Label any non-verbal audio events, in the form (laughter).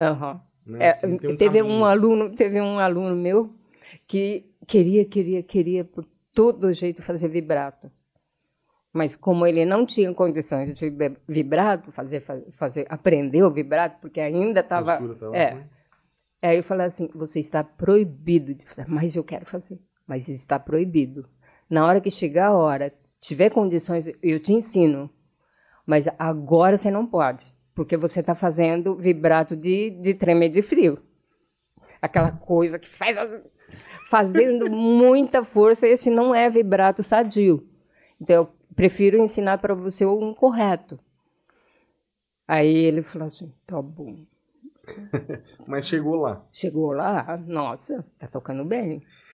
Aham. Né? É, um teve caminho. um aluno, teve um aluno meu que queria, queria, queria por todo jeito fazer vibrato. Mas como ele não tinha condições de vib- vibrato, fazer, fazer, aprender o vibrato, porque ainda estava. É. ruim. Aí eu falei assim, você está proibido de fazer, mas eu quero fazer, mas está proibido. Na hora que chegar a hora, tiver condições, eu te ensino, mas agora você não pode, porque você está fazendo vibrato de, de tremer de frio. Aquela coisa que faz fazendo (laughs) muita força, esse não é vibrato sadio. Então eu prefiro ensinar para você um correto. Aí ele falou assim, tá bom. (laughs) Mas chegou lá. Chegou lá, nossa, tá tocando bem.